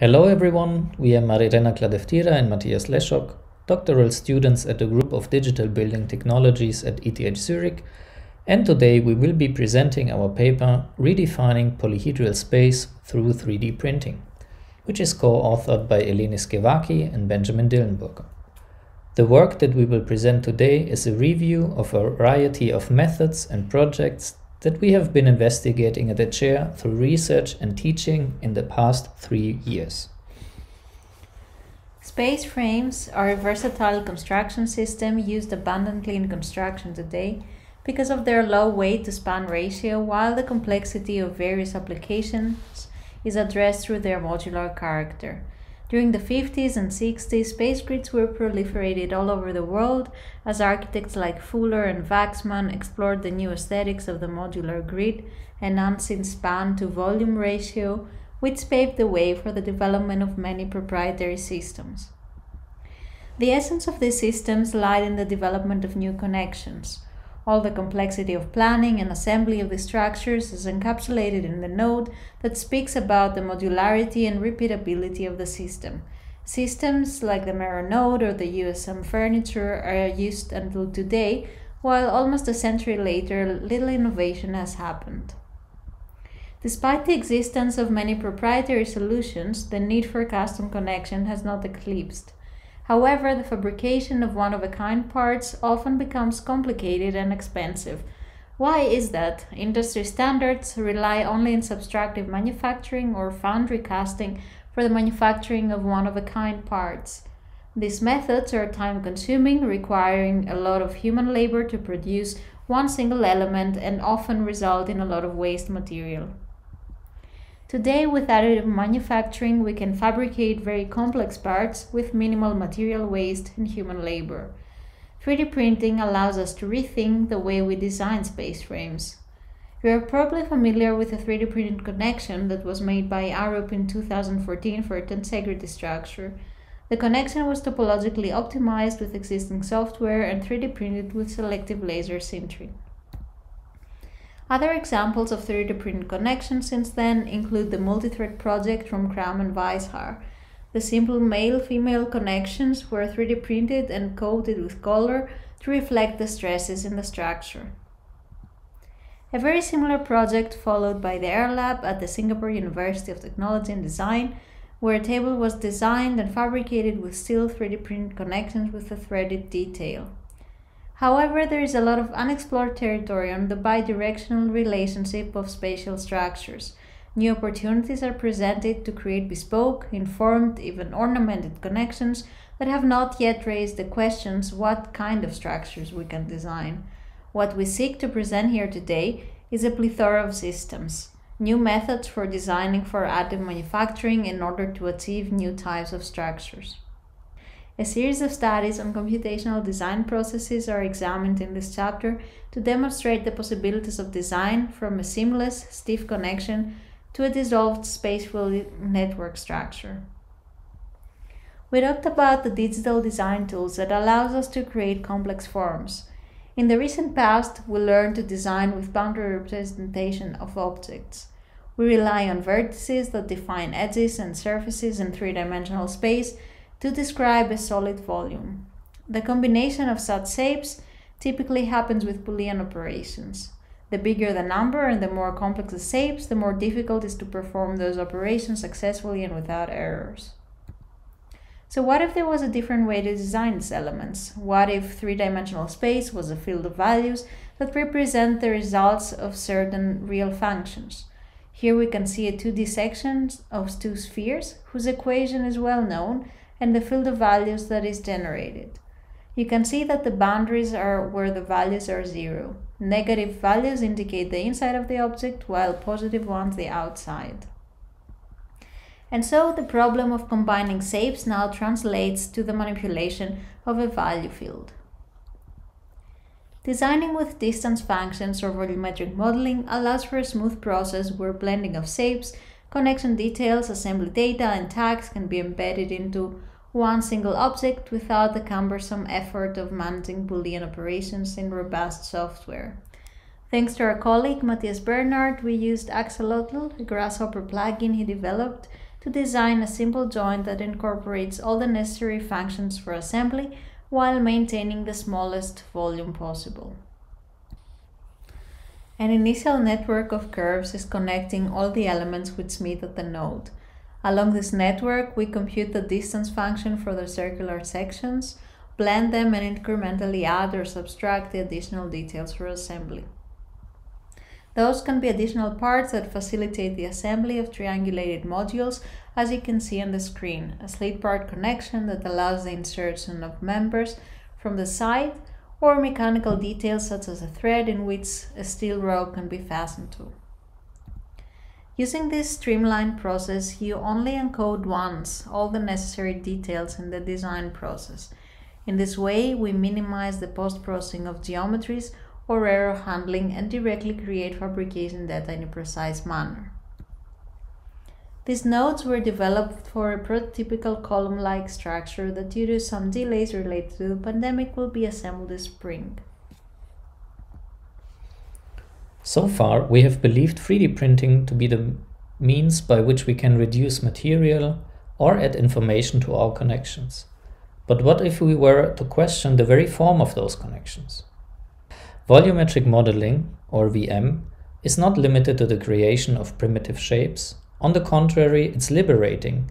Hello everyone, we are Marirena Kladeftira and Matthias Leschok, doctoral students at the Group of Digital Building Technologies at ETH Zurich, and today we will be presenting our paper Redefining Polyhedral Space through 3D Printing, which is co-authored by Eleni Skevaki and Benjamin Dillenburger. The work that we will present today is a review of a variety of methods and projects that we have been investigating at the chair through research and teaching in the past three years. Space frames are a versatile construction system used abundantly in construction today because of their low weight to span ratio, while the complexity of various applications is addressed through their modular character. During the 50s and 60s, space grids were proliferated all over the world as architects like Fuller and Wachsmann explored the new aesthetics of the modular grid, enhancing span to volume ratio, which paved the way for the development of many proprietary systems. The essence of these systems lied in the development of new connections. All the complexity of planning and assembly of the structures is encapsulated in the note that speaks about the modularity and repeatability of the system. Systems like the Mero node or the USM furniture are used until today, while almost a century later little innovation has happened. Despite the existence of many proprietary solutions, the need for custom connection has not eclipsed. However, the fabrication of one-of-a-kind parts often becomes complicated and expensive. Why is that? Industry standards rely only on subtractive manufacturing or foundry casting for the manufacturing of one-of-a-kind parts. These methods are time-consuming, requiring a lot of human labor to produce one single element and often result in a lot of waste material. Today, with additive manufacturing, we can fabricate very complex parts with minimal material waste and human labor. 3D printing allows us to rethink the way we design space frames. You are probably familiar with the 3D printed connection that was made by Arup in 2014 for a tensegrity structure. The connection was topologically optimized with existing software and 3D printed with selective laser sintering. Other examples of 3D printed connections since then include the multi-thread project from Cram and Weishar. The simple male-female connections were 3D printed and coated with color to reflect the stresses in the structure. A very similar project followed by the Air Lab at the Singapore University of Technology and Design, where a table was designed and fabricated with steel 3D printed connections with a threaded detail. However, there is a lot of unexplored territory on the bidirectional relationship of spatial structures. New opportunities are presented to create bespoke, informed, even ornamented connections that have not yet raised the questions what kind of structures we can design. What we seek to present here today is a plethora of systems, new methods for designing for additive manufacturing in order to achieve new types of structures. A series of studies on computational design processes are examined in this chapter to demonstrate the possibilities of design from a seamless, stiff connection to a dissolved spatial network structure. We talked about the digital design tools that allows us to create complex forms. In the recent past, we learned to design with boundary representation of objects. We rely on vertices that define edges and surfaces in three-dimensional space to describe a solid volume. The combination of such shapes typically happens with Boolean operations. The bigger the number and the more complex the shapes, the more difficult it is to perform those operations successfully and without errors. So what if there was a different way to design these elements? What if three-dimensional space was a field of values that represent the results of certain real functions? Here we can see a 2D section of two spheres whose equation is well known and the field of values that is generated. You can see that the boundaries are where the values are zero. Negative values indicate the inside of the object, while positive ones the outside. And so the problem of combining shapes now translates to the manipulation of a value field. Designing with distance functions or volumetric modeling allows for a smooth process where blending of shapes, connection details, assembly data, and tags can be embedded into one single object without the cumbersome effort of managing Boolean operations in robust software. Thanks to our colleague Matthias Bernhard, we used Axolotl, a Grasshopper plugin he developed, to design a simple joint that incorporates all the necessary functions for assembly while maintaining the smallest volume possible. An initial network of curves is connecting all the elements which meet at the node. Along this network, we compute the distance function for the circular sections, blend them and incrementally add or subtract the additional details for assembly. Those can be additional parts that facilitate the assembly of triangulated modules, as you can see on the screen. A slit part connection that allows the insertion of members from the side, or mechanical details such as a thread in which a steel rope can be fastened to. Using this streamlined process, you only encode once all the necessary details in the design process. In this way, we minimize the post-processing of geometries or error handling and directly create fabrication data in a precise manner. These nodes were developed for a prototypical column-like structure that due to some delays related to the pandemic will be assembled this spring. So far, we have believed 3D printing to be the means by which we can reduce material or add information to our connections. But what if we were to question the very form of those connections? Volumetric modeling, or VM, is not limited to the creation of primitive shapes. On the contrary, it's liberating,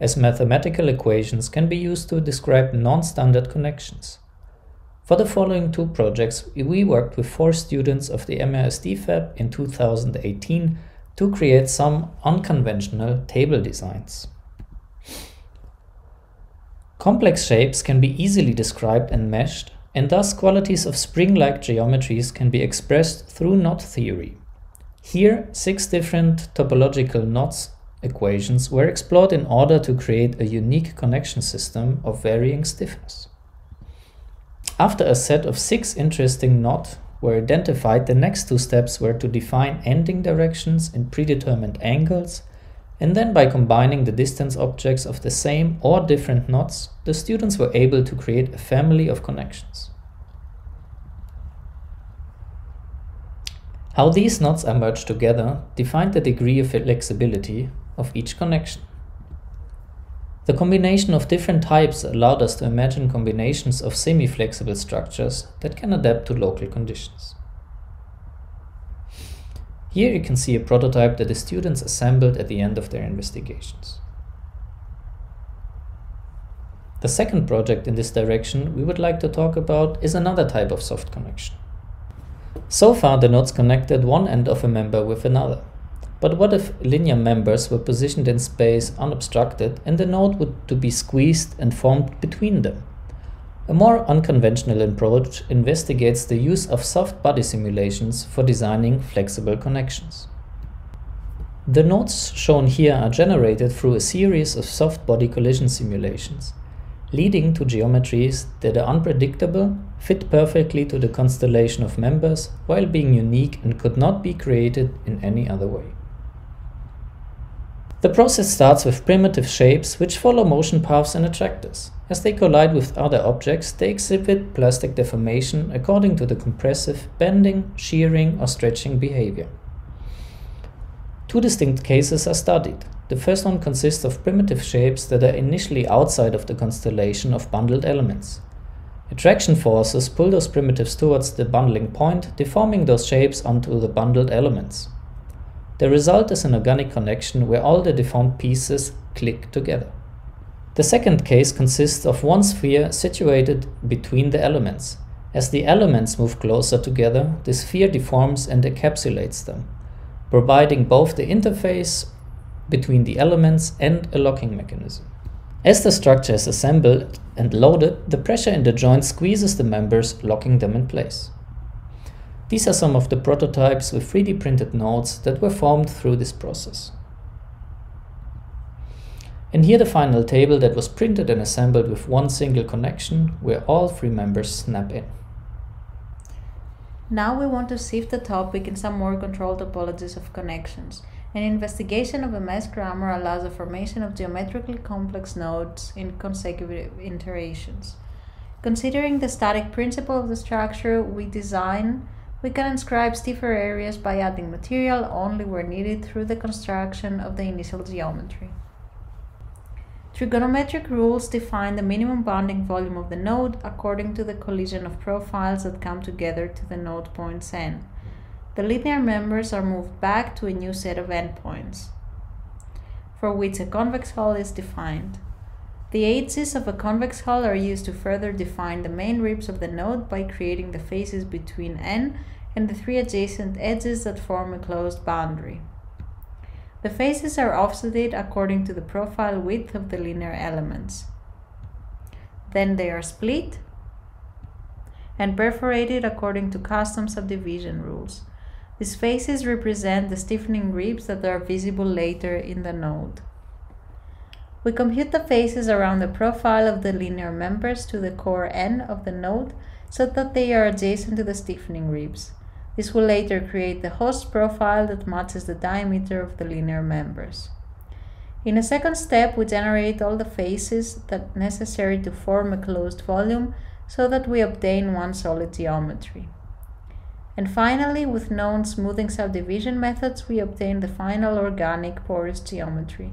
as mathematical equations can be used to describe non-standard connections. For the following two projects, we worked with four students of the MAS DFAB in 2018 to create some unconventional table designs. Complex shapes can be easily described and meshed, and thus qualities of spring-like geometries can be expressed through knot theory. Here, six different topological knots equations were explored in order to create a unique connection system of varying stiffness. After a set of six interesting knots were identified, the next two steps were to define ending directions in predetermined angles and then by combining the distance objects of the same or different knots, the students were able to create a family of connections. How these knots are merged together defined the degree of flexibility of each connection. The combination of different types allowed us to imagine combinations of semi-flexible structures that can adapt to local conditions. Here you can see a prototype that the students assembled at the end of their investigations. The second project in this direction we would like to talk about is another type of soft connection. So far the nodes connected one end of a member with another. But what if linear members were positioned in space unobstructed and the node would to be squeezed and formed between them? A more unconventional approach investigates the use of soft body simulations for designing flexible connections. The nodes shown here are generated through a series of soft body collision simulations, leading to geometries that are unpredictable, fit perfectly to the constellation of members, while being unique and could not be created in any other way. The process starts with primitive shapes which follow motion paths and attractors. As they collide with other objects, they exhibit plastic deformation according to the compressive, bending, shearing or stretching behavior. Two distinct cases are studied. The first one consists of primitive shapes that are initially outside of the constellation of bundled elements. Attraction forces pull those primitives towards the bundling point, deforming those shapes onto the bundled elements. The result is an organic connection where all the deformed pieces click together. The second case consists of one sphere situated between the elements. As the elements move closer together, the sphere deforms and encapsulates them, providing both the interface between the elements and a locking mechanism. As the structure is assembled and loaded, the pressure in the joint squeezes the members, locking them in place. These are some of the prototypes with 3D printed nodes that were formed through this process. And here the final table that was printed and assembled with one single connection where all three members snap in. Now we want to sift the topic in some more controlled topologies of connections. An investigation of a mesh grammar allows the formation of geometrically complex nodes in consecutive iterations. Considering the static principle of the structure, we design we can inscribe stiffer areas by adding material only where needed through the construction of the initial geometry. Trigonometric rules define the minimum bonding volume of the node according to the collision of profiles that come together to the node points n. The linear members are moved back to a new set of endpoints, for which a convex hull is defined. The edges of a convex hull are used to further define the main ribs of the node by creating the faces between n and the three adjacent edges that form a closed boundary. The faces are offsetted according to the profile width of the linear elements. Then they are split and perforated according to custom subdivision rules. These faces represent the stiffening ribs that are visible later in the node. We compute the faces around the profile of the linear members to the core n of the node so that they are adjacent to the stiffening ribs. This will later create the host profile that matches the diameter of the linear members. In a second step, we generate all the faces that necessary to form a closed volume so that we obtain one solid geometry. And finally, with known smoothing subdivision methods, we obtain the final organic porous geometry.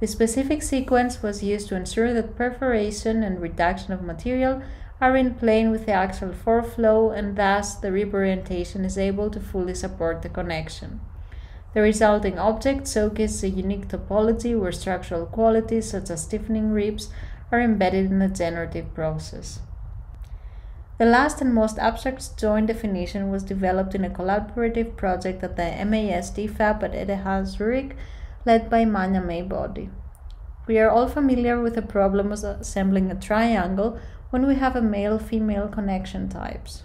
The specific sequence was used to ensure that perforation and reduction of material are in plane with the axial flow and thus the rib orientation is able to fully support the connection. The resulting object showcases a unique topology where structural qualities such as stiffening ribs are embedded in the generative process. The last and most abstract joint definition was developed in a collaborative project at the MAS DFAB at ETH Zurich, led by Mania Meibodi. We are all familiar with the problem of assembling a triangle when we have a male-female connection types.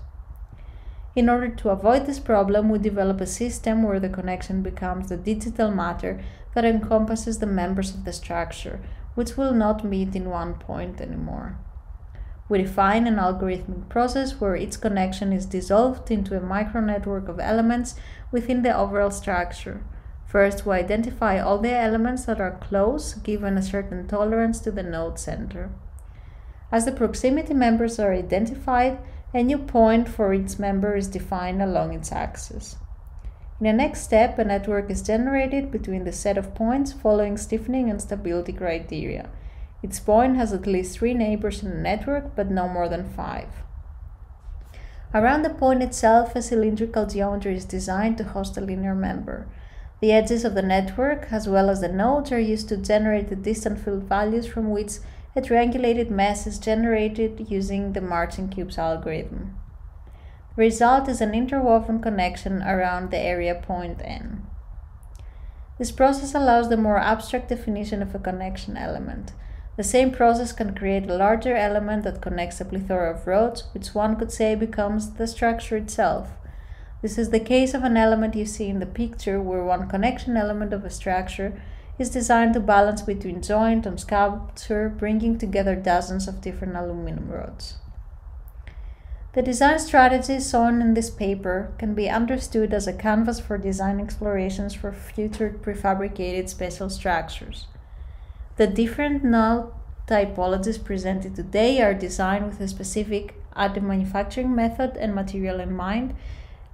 In order to avoid this problem, we develop a system where the connection becomes the digital matter that encompasses the members of the structure, which will not meet in one point anymore. We define an algorithmic process where each connection is dissolved into a micronetwork of elements within the overall structure. First, we identify all the elements that are close given a certain tolerance to the node center. As the proximity members are identified, a new point for each member is defined along its axis. In the next step, a network is generated between the set of points following stiffening and stability criteria. Each point has at least three neighbors in the network, but no more than five. Around the point itself, a cylindrical geometry is designed to host a linear member. The edges of the network, as well as the nodes, are used to generate the distant field values from which a triangulated mesh is generated using the Marching Cubes algorithm. The result is an interwoven connection around the area point n. This process allows the more abstract definition of a connection element. The same process can create a larger element that connects a plethora of roads, which one could say becomes the structure itself. This is the case of an element you see in the picture where one connection element of a structure is designed to balance between joint and sculpture, bringing together dozens of different aluminum rods. The design strategies shown in this paper can be understood as a canvas for design explorations for future prefabricated special structures. The different node typologies presented today are designed with a specific additive manufacturing method and material in mind,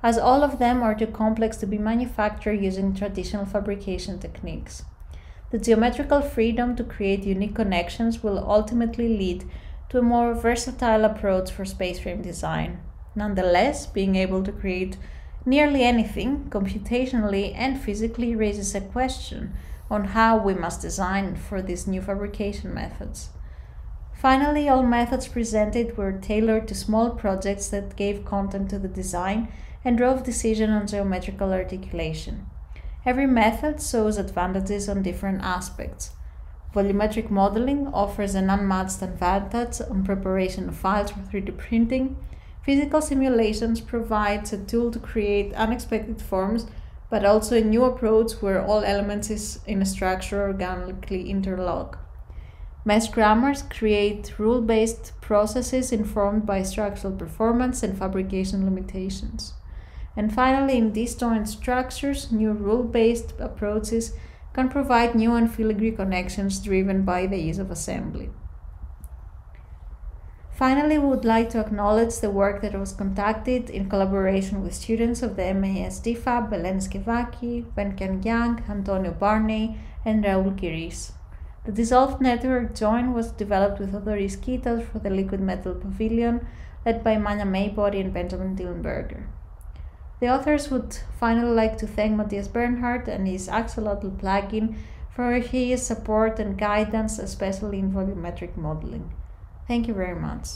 as all of them are too complex to be manufactured using traditional fabrication techniques. The geometrical freedom to create unique connections will ultimately lead to a more versatile approach for space frame design. Nonetheless, being able to create nearly anything computationally and physically raises a question on how we must design for these new fabrication methods. Finally, all methods presented were tailored to small projects that gave content to the design and drove decision on geometrical articulation. Every method shows advantages on different aspects. Volumetric modeling offers an unmatched advantage on preparation of files for 3D printing. Physical simulations provides a tool to create unexpected forms, but also a new approach where all elements is in a structure organically interlock. Mesh grammars create rule-based processes informed by structural performance and fabrication limitations. And finally, in disjoint structures, new rule-based approaches can provide new and filigree connections driven by the ease of assembly. Finally, we would like to acknowledge the work that was conducted in collaboration with students of the MAS DFAB, Eleni Skevaki, Wenkan Yang, Antonio Barney, and Raul Kiris. The dissolved network join was developed with Otto Riskitas for the liquid metal pavilion, led by Mania Meibodi and Benjamin Dillenburger. The authors would finally like to thank Matthias Bernhard and his Axolotl plugin for his support and guidance, especially in volumetric modeling. Thank you very much.